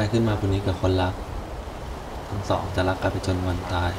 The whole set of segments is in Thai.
ายขึ้นมาคนนี้กับคนรัก ทั้งสองจะรักกันไปจนวันตาย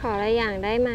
ขออะไรอย่างได้ไหม